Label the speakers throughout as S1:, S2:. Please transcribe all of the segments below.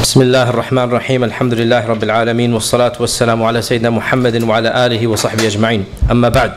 S1: بسم الله الرحمن الرحيم الحمد لله رب العالمين والصلاة والسلام على سيدنا محمد وعلى آله وصحبه أجمعين أما بعد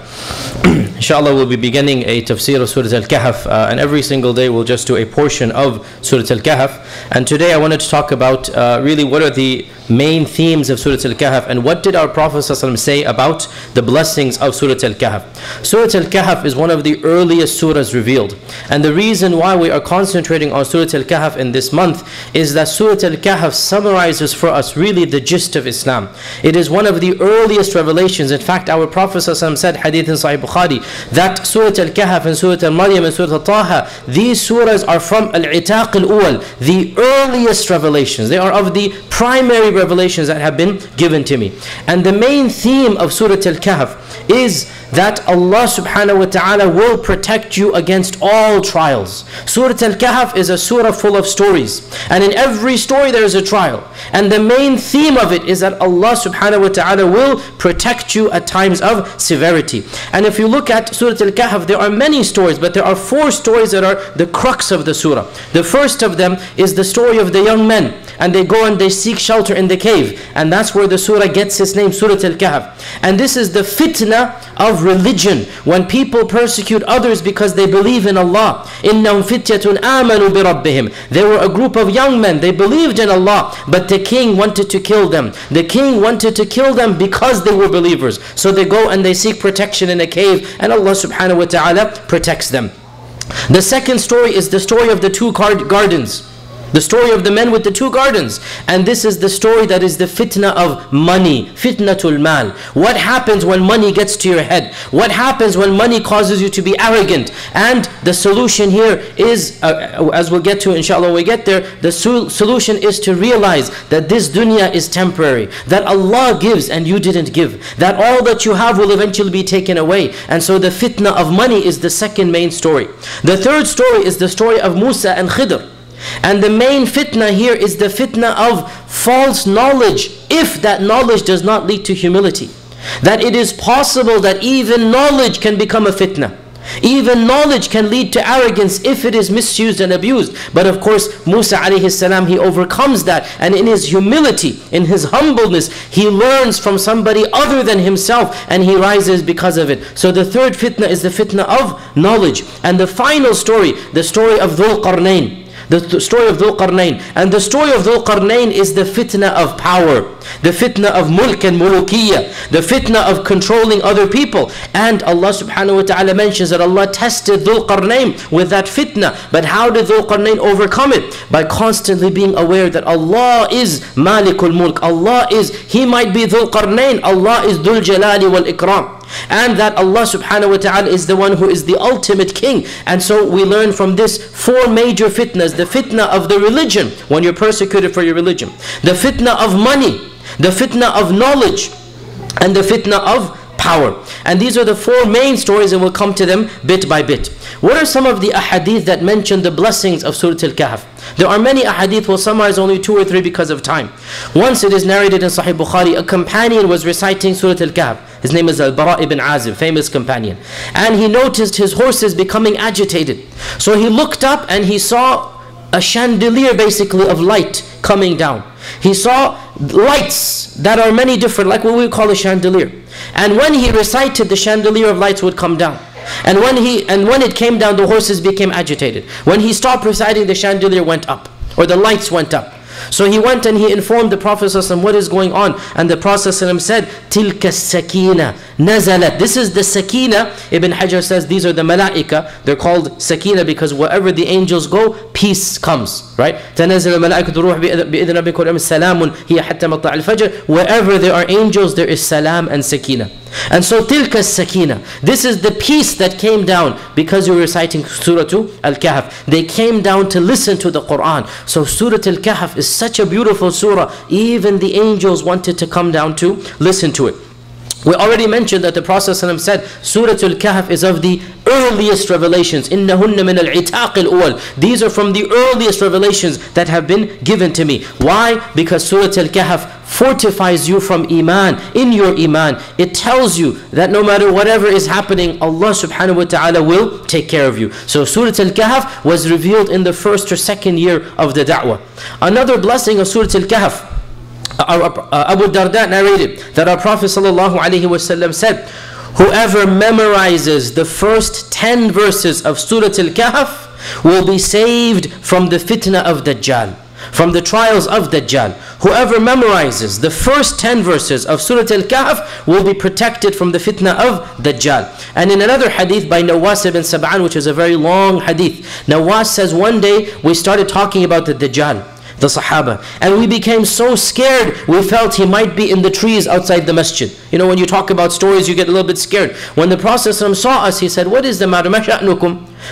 S1: Inshallah we'll be beginning a tafsir of Surah Al-Kahf uh, and every single day we'll just do a portion of Surah Al-Kahf and today I wanted to talk about uh, really what are the main themes of Surah Al-Kahf and what did our Prophet ﷺ say about the blessings of Surah Al-Kahf. Surah Al-Kahf is one of the earliest surahs revealed and the reason why we are concentrating on Surah Al-Kahf in this month is that Surah Al-Kahf summarizes for us really the gist of Islam. It is one of the earliest revelations. In fact, our Prophet said, hadith in Sahih Bukhari, that Surah Al-Kahf and Surah Al-Maryam and Surah Al-Taha, these surahs are from Al-Itaq Al-Uwal, the earliest revelations. They are of the primary revelations that have been given to me. And the main theme of Surah Al-Kahf is that Allah subhanahu wa ta'ala will protect you against all trials. Surah Al-Kahf is a surah full of stories. And in every story there is a trial. And the main theme of it is that Allah subhanahu wa ta'ala will protect you at times of severity. And if you look at Surah Al-Kahf, there are many stories, but there are four stories that are the crux of the surah. The first of them is the story of the young men. And they go and they seek shelter in the cave. And that's where the surah gets its name, Surah Al-Kahf. And this is the fitna of religion. When people persecute others because they believe in Allah. إِنَّهُمْ فِتْيَةٌ آمَنُوا بِرَبِّهِمْ They were a group of young men. They believed in Allah. But the king wanted to kill them. The king wanted to kill them because they were believers. So they go and they seek protection in a cave. And Allah subhanahu wa ta'ala protects them. The second story is the story of the two gardens. The story of the men with the two gardens. And this is the story that is the fitna of money. Fitnatul mal. What happens when money gets to your head? What happens when money causes you to be arrogant? And the solution here is, uh, as we'll get to inshallah we get there, the solution is to realize that this dunya is temporary. That Allah gives and you didn't give. That all that you have will eventually be taken away. And so the fitna of money is the second main story. The third story is the story of Musa and Khidr. And the main fitna here is the fitna of false knowledge if that knowledge does not lead to humility. That it is possible that even knowledge can become a fitna. Even knowledge can lead to arrogance if it is misused and abused. But of course, Musa alayhi salam, he overcomes that. And in his humility, in his humbleness, he learns from somebody other than himself and he rises because of it. So the third fitna is the fitna of knowledge. And the final story, the story of Dhul Qarnayn. The story of Dhul Qarnayn. And the story of Dhul Qarnayn is the fitna of power. The fitna of mulk and mulukiyya. The fitna of controlling other people. And Allah subhanahu wa ta'ala mentions that Allah tested Dhul Qarnayn with that fitna. But how did Dhul Qarnayn overcome it? By constantly being aware that Allah is Malikul Mulk. Allah is, He might be Dhul Qarnayn. Allah is Dhul Jalali wal Ikram and that Allah subhanahu wa ta'ala is the one who is the ultimate king. And so we learn from this four major fitnas. The fitna of the religion, when you're persecuted for your religion. The fitna of money. The fitna of knowledge. And the fitna of power. And these are the four main stories and we'll come to them bit by bit. What are some of the ahadith that mention the blessings of Surah Al-Kahf? There are many ahadith, we'll summarize only two or three because of time. Once it is narrated in Sahih Bukhari, a companion was reciting Surah Al-Kahf. His name is Al-Bara ibn Azib, famous companion. And he noticed his horses becoming agitated. So he looked up and he saw a chandelier basically of light coming down. He saw lights that are many different, like what we call a chandelier. And when he recited, the chandelier of lights would come down. And when he and when it came down, the horses became agitated. When he stopped reciting, the chandelier went up, or the lights went up. So he went and he informed the Prophet ﷺ what is going on. And the Prophet ﷺ said, Tilka sakina nazalat. This is the sakina. Ibn Hajar says these are the malaika. They're called sakina because wherever the angels go, peace comes. Right? تنزل الملائكة روح بإذن ربكم سلام هي حتى مطلع الفجر. Wherever there are angels, there is salam and sakina. And so tilka sakina. This is the peace that came down because you were reciting Surah Al-Kahf. They came down to listen to the Quran. So Surah Al-Kahf is such a beautiful surah. Even the angels wanted to come down to listen to it. We already mentioned that the Prophet ﷺ said Surah Al-Kahf is of the earliest revelations. إِنَّهُنَّ مِنَ الْعِتَاقِ الْأُوَلِ These are from the earliest revelations that have been given to me. Why? Because Surah Al-Kahf fortifies you from Iman, in your Iman. It tells you that no matter whatever is happening, Allah subhanahu wa ta'ala will take care of you. So Surah Al-Kahf was revealed in the first or second year of the da'wah. Another blessing of Surah Al-Kahf, uh, Abu Darda narrated that our Prophet ﷺ said, Whoever memorizes the first 10 verses of Surah Al-Kahf will be saved from the fitna of Dajjal from the trials of Dajjal. Whoever memorizes the first 10 verses of Surah Al-Kahf will be protected from the fitna of Dajjal. And in another hadith by Nawas ibn Sam'an, which is a very long hadith, Nawas says one day we started talking about the Dajjal the Sahaba. And we became so scared, we felt he might be in the trees outside the masjid. You know, when you talk about stories, you get a little bit scared. When the Prophet saw us, he said, What is the matter?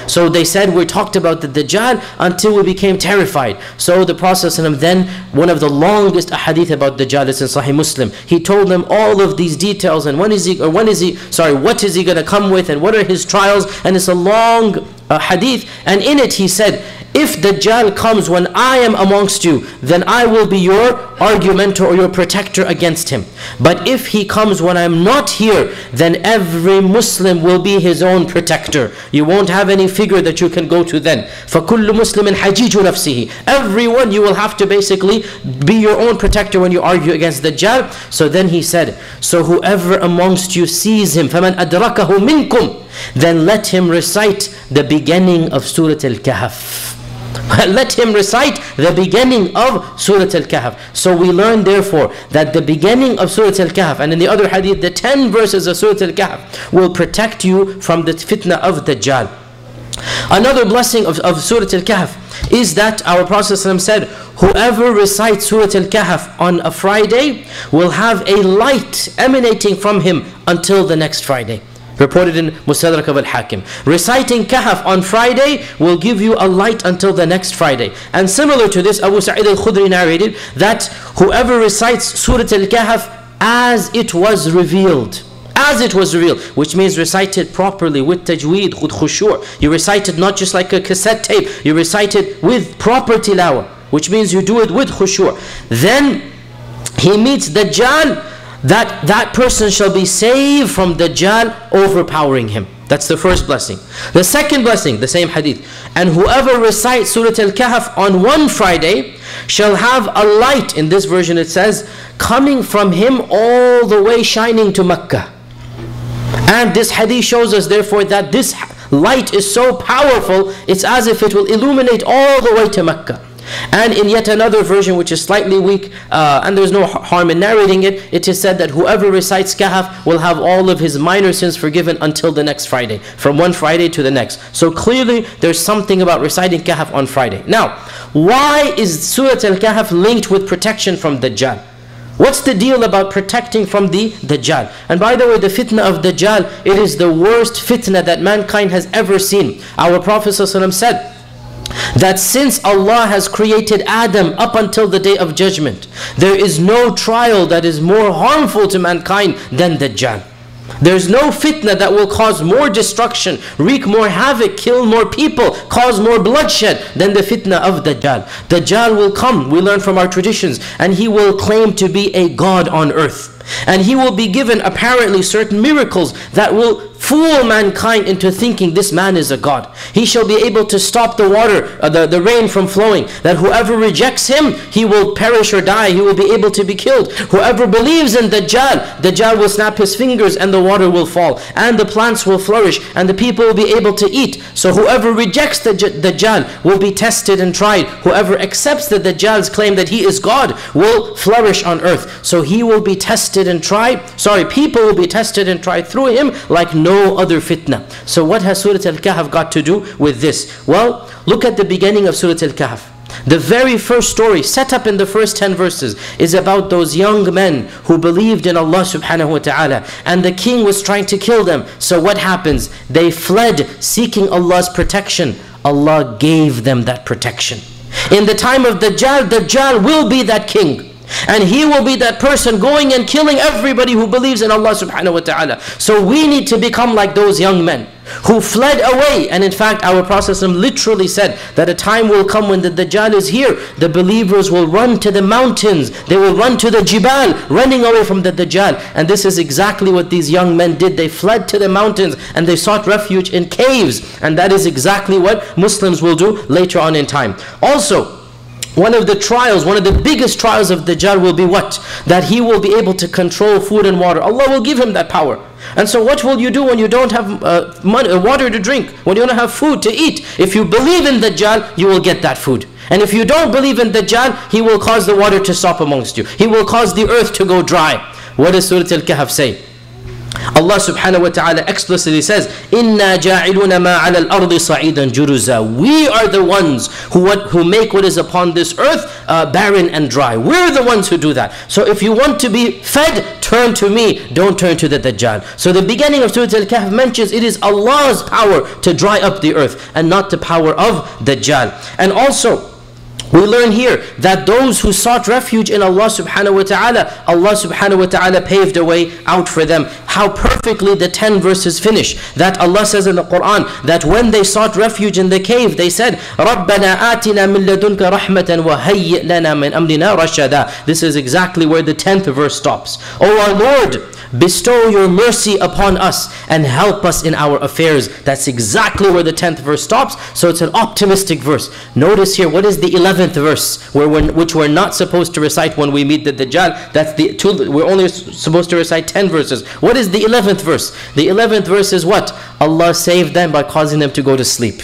S1: So they said, We talked about the Dajjal until we became terrified. So the Prophet then, one of the longest hadith about Dajjal is in Sahih Muslim. He told them all of these details and when is he, or when is he, sorry, what is he going to come with and what are his trials. And it's a long uh, hadith. And in it he said, if Dajjal comes when I am amongst you, then I will be your argumenter or your protector against him. But if he comes when I'm not here, then every Muslim will be his own protector. You won't have any figure that you can go to then. فَكُلُّ مُسْلِمٍ حَجِيجُ نَفْسِهِ Everyone you will have to basically be your own protector when you argue against Dajjal. So then he said, so whoever amongst you sees him, فَمَنْ أَدْرَكَهُ مِنْكُمْ Then let him recite the beginning of Surah Al-Kahf. Let him recite the beginning of Surah Al-Kahf. So we learn therefore that the beginning of Surah Al-Kahf and in the other hadith, the 10 verses of Surah Al-Kahf will protect you from the fitna of Dajjal. Another blessing of, of Surah Al-Kahf is that our Prophet ﷺ said, Whoever recites Surah Al-Kahf on a Friday will have a light emanating from him until the next Friday. Reported in Mustadrak of al-Hakim. Reciting Kahf on Friday will give you a light until the next Friday. And similar to this, Abu Sa'id al-Khudri narrated that whoever recites Surah Al-Kahf as it was revealed, as it was revealed, which means recite it properly with tajweed, khud khushu'. You recite it not just like a cassette tape, you recite it with proper tilawah, which means you do it with khushu'. Then he meets Dajjal that that person shall be saved from Dajjal overpowering him. That's the first blessing. The second blessing, the same hadith. And whoever recites Surah Al-Kahf on one Friday shall have a light, in this version it says, coming from him all the way shining to Mecca. And this hadith shows us therefore that this light is so powerful, it's as if it will illuminate all the way to Mecca. And in yet another version, which is slightly weak, uh, and there's no harm in narrating it, it is said that whoever recites Kahf will have all of his minor sins forgiven until the next Friday, from one Friday to the next. So clearly, there's something about reciting Kahf on Friday. Now, why is Surah Al-Kahf linked with protection from Dajjal? What's the deal about protecting from the Dajjal? And by the way, the fitna of Dajjal, it is the worst fitna that mankind has ever seen. Our Prophet ﷺ said, that since Allah has created Adam up until the day of judgment, there is no trial that is more harmful to mankind than Dajjal. There's no fitna that will cause more destruction, wreak more havoc, kill more people, cause more bloodshed than the fitna of Dajjal. Dajjal will come, we learn from our traditions, and he will claim to be a God on earth. And he will be given apparently certain miracles that will fool mankind into thinking this man is a god. He shall be able to stop the water, uh, the, the rain from flowing. That whoever rejects him, he will perish or die. He will be able to be killed. Whoever believes in Dajjal, Dajjal will snap his fingers and the water will fall. And the plants will flourish and the people will be able to eat. So whoever rejects the Dajjal will be tested and tried. Whoever accepts the Dajjal's claim that he is God will flourish on earth. So he will be tested and tried. Sorry, people will be tested and tried through him like no no other fitna. So what has Surah Al-Kahf got to do with this? Well, look at the beginning of Surah Al-Kahf. The very first story set up in the first 10 verses is about those young men who believed in Allah subhanahu wa ta'ala and the king was trying to kill them. So what happens? They fled seeking Allah's protection. Allah gave them that protection. In the time of Dajjal, Dajjal will be that king. And he will be that person going and killing everybody who believes in Allah subhanahu wa ta'ala. So we need to become like those young men who fled away. And in fact, our Prophet literally said that a time will come when the Dajjal is here. The believers will run to the mountains. They will run to the Jibal, running away from the Dajjal. And this is exactly what these young men did. They fled to the mountains and they sought refuge in caves. And that is exactly what Muslims will do later on in time. Also, one of the trials, one of the biggest trials of Dajjal will be what? That he will be able to control food and water. Allah will give him that power. And so what will you do when you don't have uh, money, uh, water to drink? When you don't have food to eat? If you believe in Dajjal, you will get that food. And if you don't believe in Dajjal, he will cause the water to stop amongst you. He will cause the earth to go dry. What does Surah Al-Kahf say? Allah subhanahu wa ta'ala explicitly says, Inna ja'iluna ma ala al-ardi sa'idan juruza. We are the ones who, what, who make what is upon this earth uh, barren and dry. We're the ones who do that. So if you want to be fed, turn to me. Don't turn to the Dajjal. So the beginning of Surah Al-Kahf mentions it is Allah's power to dry up the earth and not the power of Dajjal. And also, we learn here that those who sought refuge in Allah subhanahu wa ta'ala, Allah subhanahu wa ta'ala paved a way out for them. How perfectly the 10 verses finish. That Allah says in the Quran that when they sought refuge in the cave, they said, رَبَّنَا آتِنَا مِن لَدُنْكَ رَحْمَةً وَهَيِّئْ لَنَا مِنْ أَمْرِنَا رَشَدًا This is exactly where the 10th verse stops. Oh our Lord, Bestow your mercy upon us and help us in our affairs. That's exactly where the 10th verse stops. So it's an optimistic verse. Notice here, what is the 11th verse, where we're, which we're not supposed to recite when we meet the Dajjal? That's the two, we're only supposed to recite 10 verses. What is the 11th verse? The 11th verse is what? Allah saved them by causing them to go to sleep.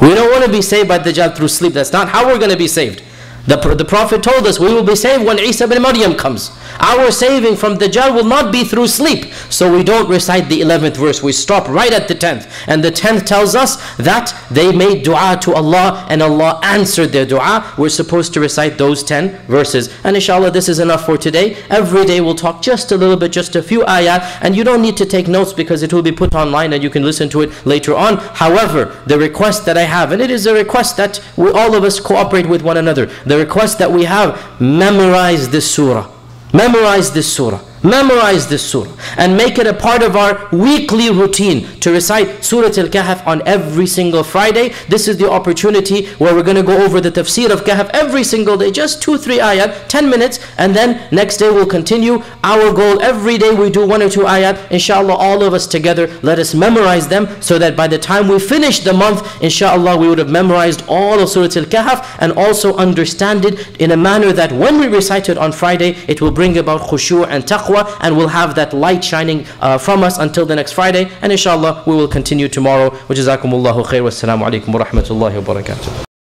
S1: We don't want to be saved by Dajjal through sleep. That's not how we're going to be saved. The, the Prophet told us we will be saved when Isa bin Maryam comes. Our saving from Dajjal will not be through sleep. So we don't recite the 11th verse. We stop right at the 10th. And the 10th tells us that they made dua to Allah and Allah answered their dua. We're supposed to recite those 10 verses. And inshallah this is enough for today. Every day we'll talk just a little bit, just a few ayat. And you don't need to take notes because it will be put online and you can listen to it later on. However, the request that I have, and it is a request that we, all of us cooperate with one another. The request that we have, memorize this surah. Memorize this surah. Memorize this surah and make it a part of our weekly routine to recite Surah Al-Kahf on every single Friday. This is the opportunity where we're going to go over the tafsir of Kahf every single day, just two, three ayat, 10 minutes, and then next day we'll continue. Our goal every day we do one or two ayat. Inshallah, all of us together, let us memorize them so that by the time we finish the month, inshallah, we would have memorized all of Surah Al-Kahf and also understand it in a manner that when we recite it on Friday, it will bring about khushu' and taqwa taqwa and we'll have that light shining uh, from us until the next Friday and inshallah we will continue tomorrow. Jazakumullahu khair. Wassalamu alaikum wa rahmatullahi wa barakatuh.